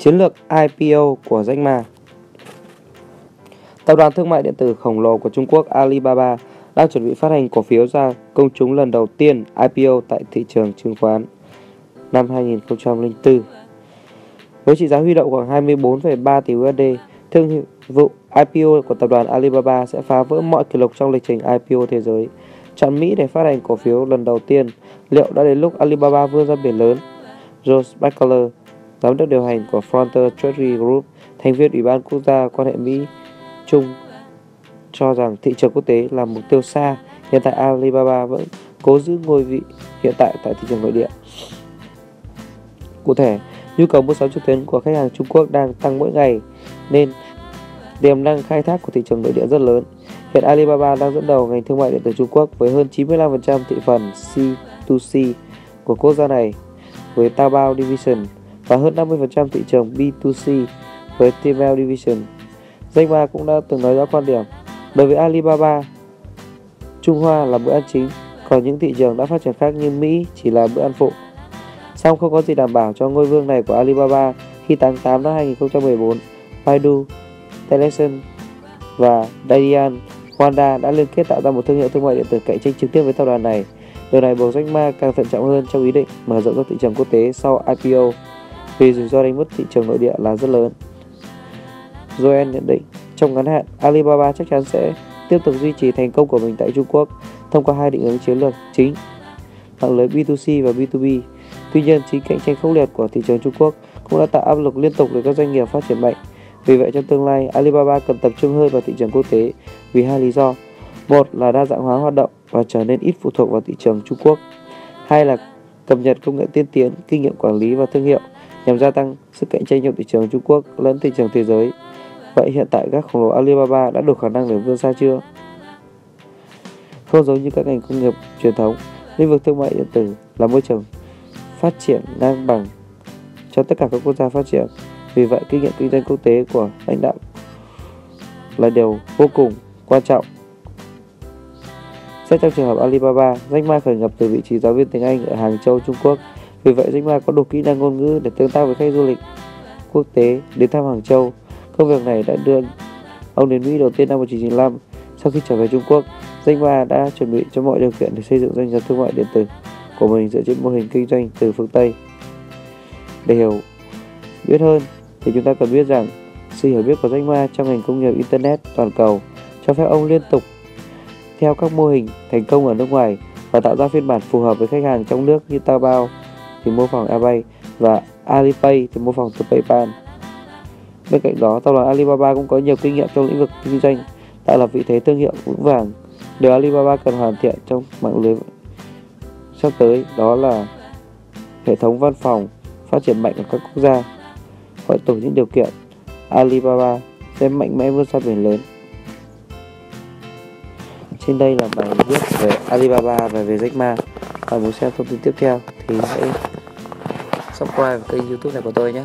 Chiến lược IPO của Jack Ma Tập đoàn thương mại điện tử khổng lồ của Trung Quốc Alibaba đang chuẩn bị phát hành cổ phiếu ra công chúng lần đầu tiên IPO tại thị trường chứng khoán năm 2004. Với trị giá huy động khoảng 24,3 tỷ USD, thương vụ IPO của tập đoàn Alibaba sẽ phá vỡ mọi kỷ lục trong lịch trình IPO thế giới. Chọn Mỹ để phát hành cổ phiếu lần đầu tiên, liệu đã đến lúc Alibaba vươn ra biển lớn? Joe Beckler, giám đốc điều hành của Frontier Treasury Group, thành viên Ủy ban Quốc gia quan hệ Mỹ Trung cho rằng thị trường quốc tế là mục tiêu xa, hiện tại Alibaba vẫn cố giữ ngôi vị hiện tại tại thị trường nội địa. Cụ thể, nhu cầu mua sắm trực tuyến của khách hàng Trung Quốc đang tăng mỗi ngày nên tiềm năng khai thác của thị trường nội địa rất lớn. Hiện Alibaba đang dẫn đầu ngành thương mại điện tử Trung Quốc với hơn 95% thị phần C2C của quốc gia này với Taobao Division và hơn 50% thị trường B2C với Tmall Division. Danh Ma cũng đã từng nói rõ quan điểm đối với Alibaba, Trung Hoa là bữa ăn chính, còn những thị trường đã phát triển khác như Mỹ chỉ là bữa ăn phụ. Song không có gì đảm bảo cho ngôi vương này của Alibaba khi tháng 8 năm 2014, Baidu, Tencent và Dalian Wanda đã liên kết tạo ra một thương hiệu thương mại điện tử cạnh tranh trực tiếp với tập đoàn này. Điều này buộc Jack Ma càng thận trọng hơn trong ý định mở rộng ra thị trường quốc tế sau IPO vì rủi ro đánh mất thị trường nội địa là rất lớn. Joel nhận định, trong ngắn hạn, Alibaba chắc chắn sẽ tiếp tục duy trì thành công của mình tại Trung Quốc thông qua hai định hướng chiến lược chính, mạng lưới B2C và B2B. Tuy nhiên, chính cạnh tranh khốc liệt của thị trường Trung Quốc cũng đã tạo áp lực liên tục để các doanh nghiệp phát triển mạnh. Vì vậy, trong tương lai, Alibaba cần tập trung hơn vào thị trường quốc tế vì hai lý do. Một là đa dạng hóa hoạt động và trở nên ít phụ thuộc vào thị trường Trung Quốc. Hai là cập nhật công nghệ tiên tiến, kinh nghiệm quản lý và thương hiệu nhằm gia tăng sức cạnh tranh trong thị trường Trung Quốc lẫn thị trường thế giới. Vậy hiện tại các khổng lồ Alibaba đã đủ khả năng để vươn xa chưa? Không giống như các ngành công nghiệp truyền thống, lĩnh vực thương mại điện tử là môi trường phát triển ngang bằng cho tất cả các quốc gia phát triển. Vì vậy, kinh nghiệm kinh doanh quốc tế của lãnh đạo là điều vô cùng quan trọng. Xét trong trường hợp Alibaba, Jack Ma khởi nghiệp từ vị trí giáo viên tiếng Anh ở Hàng Châu, Trung Quốc. Vì vậy, Jack Ma có đủ kỹ năng ngôn ngữ để tương tác với khách du lịch quốc tế đến thăm Hàng Châu. Công việc này đã đưa ông đến Mỹ đầu tiên năm 1995. Sau khi trở về Trung Quốc, Danh Ma đã chuẩn bị cho mọi điều kiện để xây dựng doanh nghiệp thương mại điện tử của mình dựa trên mô hình kinh doanh từ phương Tây. Để hiểu biết hơn thì chúng ta cần biết rằng sự hiểu biết của Danh Ma trong ngành công nghiệp Internet toàn cầu cho phép ông liên tục theo các mô hình thành công ở nước ngoài và tạo ra phiên bản phù hợp với khách hàng trong nước như Taobao thì mô phỏng eBay và Alipay thì mô phỏng từ PayPal. Bên cạnh đó, tập đoàn Alibaba cũng có nhiều kinh nghiệm trong lĩnh vực kinh doanh, tạo lập vị thế thương hiệu vững vàng. Điều Alibaba cần hoàn thiện trong mạng lưới sắp tới đó là hệ thống văn phòng phát triển mạnh ở các quốc gia. Hội tụ những điều kiện, Alibaba sẽ mạnh mẽ vươn xa biển lớn. Trên đây là bài viết về Alibaba và về Jack Ma. Và muốn xem thông tin tiếp theo thì hãy subscribe kênh youtube này của tôi nhé.